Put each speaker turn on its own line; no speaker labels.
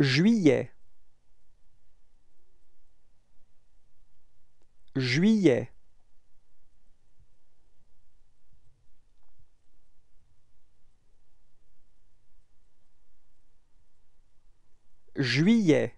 Juillet. Juillet. Juillet.